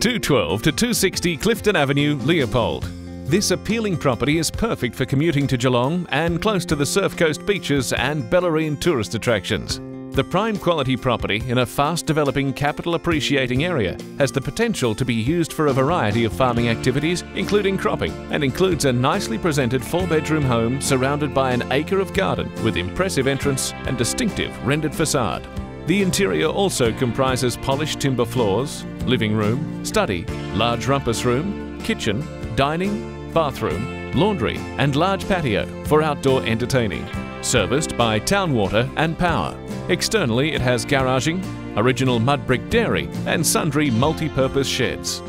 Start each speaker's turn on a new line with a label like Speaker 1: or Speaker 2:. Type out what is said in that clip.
Speaker 1: 212 to 260 Clifton Avenue, Leopold. This appealing property is perfect for commuting to Geelong and close to the Surf Coast beaches and Bellarine tourist attractions. The prime quality property in a fast developing capital appreciating area has the potential to be used for a variety of farming activities, including cropping, and includes a nicely presented four bedroom home surrounded by an acre of garden with impressive entrance and distinctive rendered facade. The interior also comprises polished timber floors, living room, study, large rumpus room, kitchen, dining, bathroom, laundry, and large patio for outdoor entertaining. Serviced by town water and power. Externally, it has garaging, original mud brick dairy, and sundry multi purpose sheds.